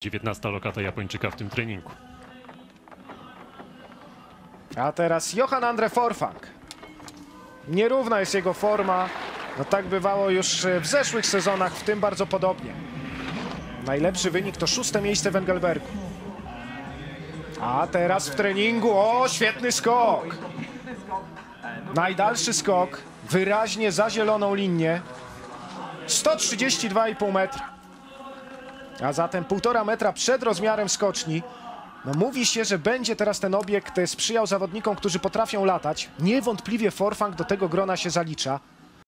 19 lokata Japończyka w tym treningu. A teraz Johan Andre Forfang. Nierówna jest jego forma. No tak bywało już w zeszłych sezonach, w tym bardzo podobnie. Najlepszy wynik to szóste miejsce w Engelbergu. A teraz w treningu, o świetny skok. Najdalszy skok, wyraźnie za zieloną linię. 132,5 metra. A zatem półtora metra przed rozmiarem skoczni. No mówi się, że będzie teraz ten obiekt sprzyjał zawodnikom, którzy potrafią latać. Niewątpliwie Forfang do tego grona się zalicza.